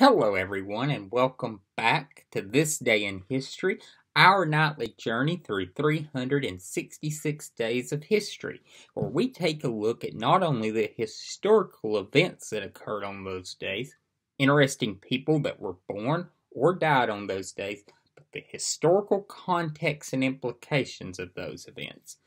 Hello, everyone, and welcome back to This Day in History, our nightly journey through 366 days of history, where we take a look at not only the historical events that occurred on those days, interesting people that were born or died on those days, but the historical context and implications of those events.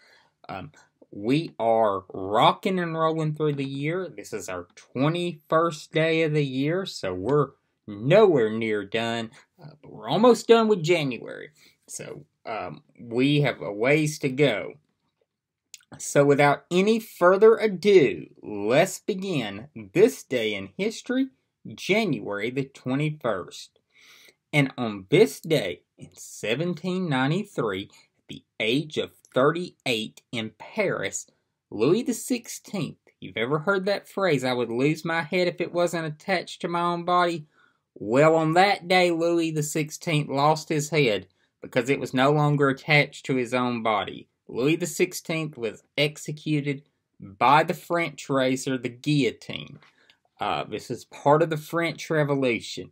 Um, we are rocking and rolling through the year. This is our 21st day of the year, so we're nowhere near done. Uh, but we're almost done with January. So um, we have a ways to go. So without any further ado, let's begin this day in history, January the 21st. And on this day in 1793, at the age of 38 in Paris, Louis XVI, you've ever heard that phrase, I would lose my head if it wasn't attached to my own body? Well, on that day, Louis XVI lost his head because it was no longer attached to his own body. Louis XVI was executed by the French razor, the guillotine. Uh, this is part of the French Revolution.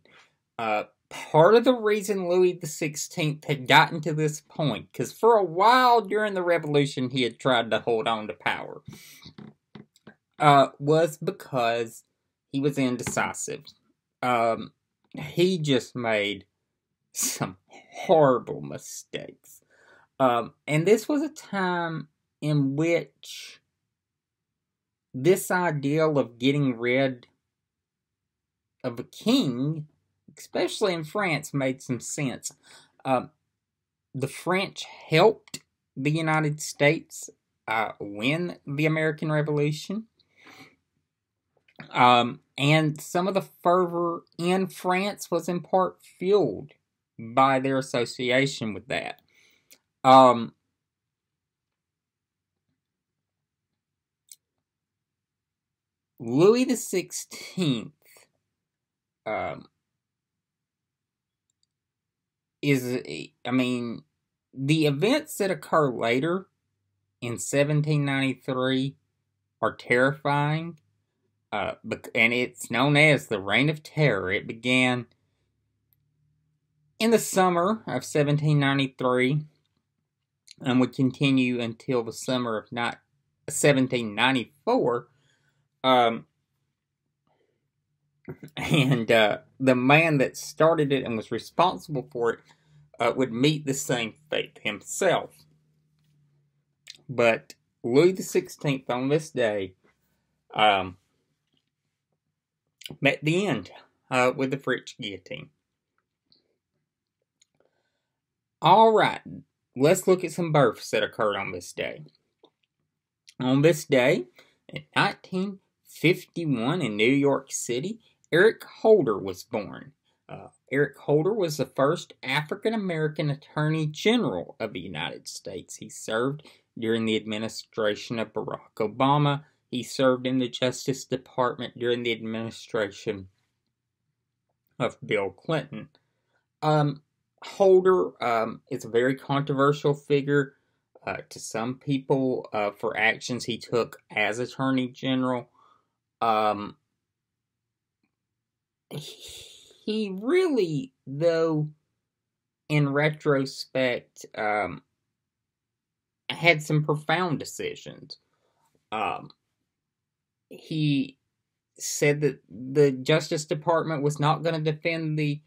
Uh, part of the reason Louis XVI had gotten to this point, because for a while during the Revolution he had tried to hold on to power, uh, was because he was indecisive. Um, he just made some horrible mistakes. Um, and this was a time in which this ideal of getting rid of a king, especially in France, made some sense. Um, the French helped the United States uh, win the American Revolution. Um, and some of the fervor in France was in part fueled by their association with that. Um, Louis the Sixteenth um, is, I mean, the events that occur later in 1793 are terrifying uh, and it's known as the Reign of Terror. It began in the summer of 1793 and would continue until the summer of not 1794. Um, and uh, the man that started it and was responsible for it uh, would meet the same fate himself. But Louis XVI on this day um, met the end uh, with the French guillotine. All right, let's look at some births that occurred on this day. On this day, in 1951 in New York City, Eric Holder was born. Uh, Eric Holder was the first African American Attorney General of the United States. He served during the administration of Barack Obama he served in the Justice Department during the administration of Bill Clinton. Um, Holder um, is a very controversial figure uh, to some people uh, for actions he took as Attorney General. Um, he really, though, in retrospect, um, had some profound decisions. Um, he said that the Justice Department was not going to defend the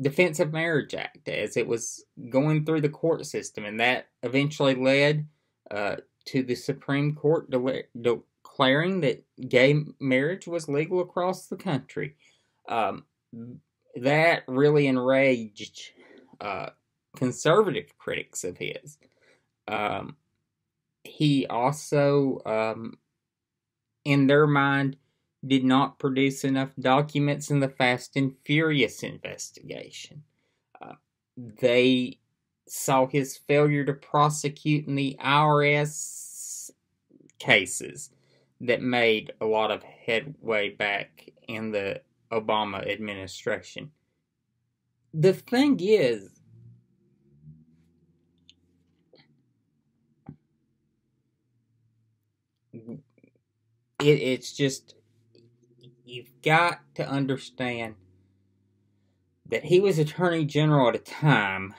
Defense of Marriage Act as it was going through the court system, and that eventually led uh, to the Supreme Court de- declaring that gay marriage was legal across the country. Um, that really enraged uh, conservative critics of his. Um, he also um, in their mind, did not produce enough documents in the Fast and Furious investigation. Uh, they saw his failure to prosecute in the IRS cases that made a lot of headway back in the Obama administration. The thing is, it, it's just you've got to understand that he was Attorney General at a time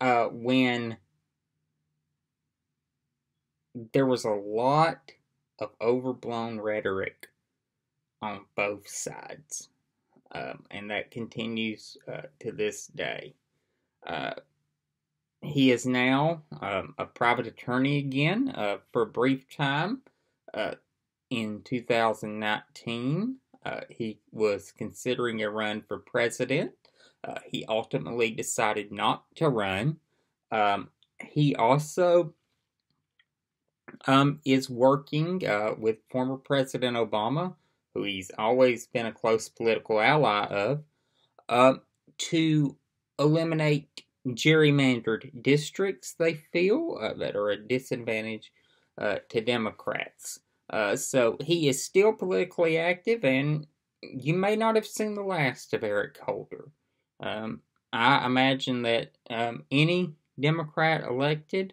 uh, when there was a lot of overblown rhetoric on both sides. Um, and that continues uh, to this day. Uh, he is now um, a private attorney again uh, for a brief time. In 2019, uh, he was considering a run for president. Uh, he ultimately decided not to run. Um, he also um, is working uh, with former President Obama, who he's always been a close political ally of, uh, to eliminate gerrymandered districts they feel uh, that are a disadvantage uh, to Democrats. Uh, so he is still politically active, and you may not have seen the last of Eric Holder. Um, I imagine that um, any Democrat elected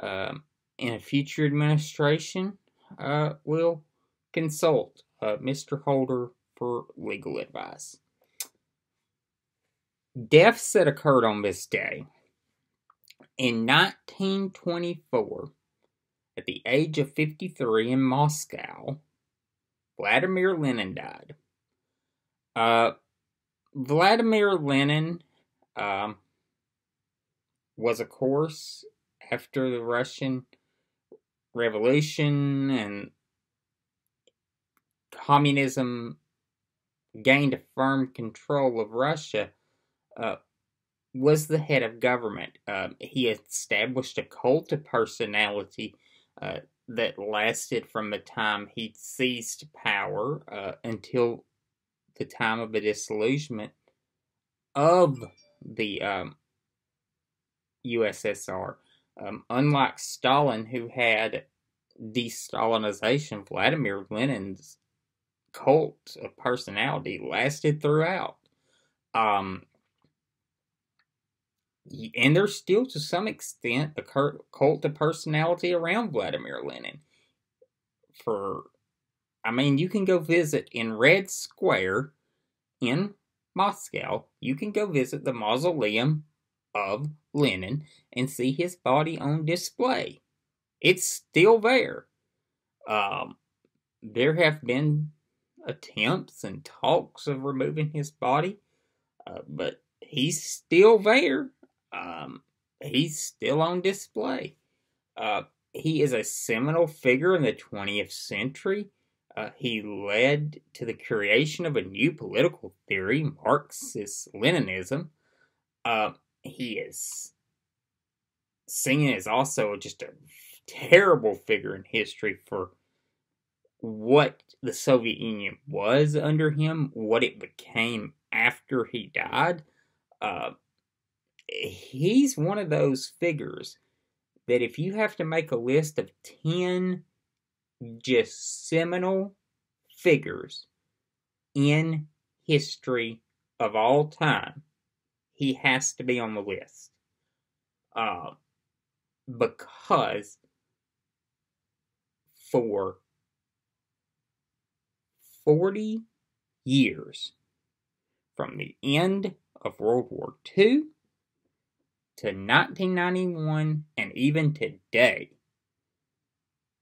um, in a future administration uh, will consult uh, Mr. Holder for legal advice. Deaths that occurred on this day. In 1924, at the age of 53 in Moscow, Vladimir Lenin died. Uh, Vladimir Lenin um, was, of course, after the Russian Revolution and communism gained a firm control of Russia, uh, was the head of government. Uh, he established a cult of personality uh, that lasted from the time he seized power uh, until the time of the disillusionment of the um, USSR. Um, unlike Stalin, who had de-Stalinization, Vladimir Lenin's cult of personality lasted throughout. Um, and there's still, to some extent, a cult of personality around Vladimir Lenin. For, I mean, you can go visit in Red Square in Moscow. You can go visit the mausoleum of Lenin and see his body on display. It's still there. Um, there have been attempts and talks of removing his body, uh, but he's still there. Um, he's still on display. Uh, he is a seminal figure in the 20th century. Uh, he led to the creation of a new political theory, Marxist Leninism. Uh, he is seen as also just a terrible figure in history for what the Soviet Union was under him, what it became after he died. Uh, he's one of those figures that if you have to make a list of 10 just seminal figures in history of all time, he has to be on the list. Uh, because for 40 years from the end of World War II to 1991 and even today,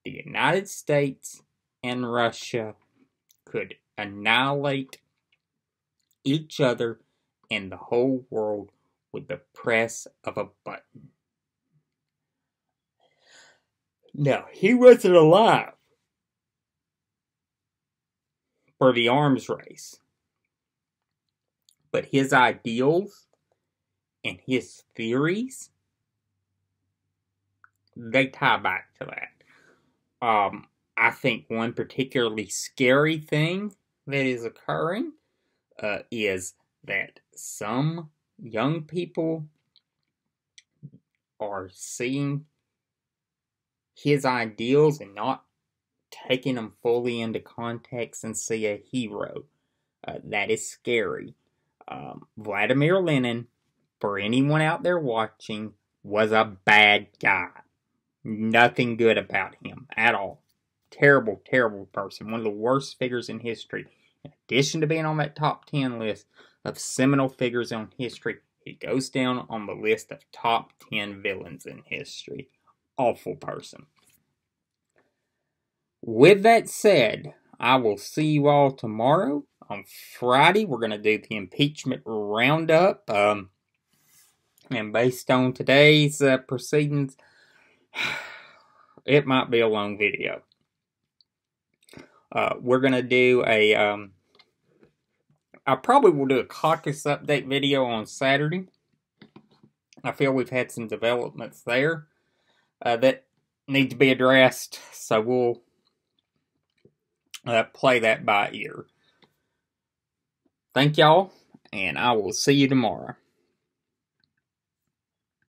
the United States and Russia could annihilate each other and the whole world with the press of a button. Now, he wasn't alive for the arms race, but his ideals and his theories they tie back to that. Um, I think one particularly scary thing that is occurring uh, is that some young people are seeing his ideals and not taking them fully into context and see a hero. Uh, that is scary. Um, Vladimir Lenin, for anyone out there watching, was a bad guy. Nothing good about him at all. Terrible, terrible person. One of the worst figures in history. in addition to being on that top 10 list of seminal figures on history, he goes down on the list of top 10 villains in history. Awful person. With that said, I will see you all tomorrow. On Friday, we're going to do the impeachment roundup. Um, and based on today's uh, proceedings, it might be a long video. Uh, we're going to do a. Um, I probably will do a caucus update video on Saturday. I feel we've had some developments there uh, that need to be addressed, so we'll uh, play that by ear. Thank y'all, and I will see you tomorrow.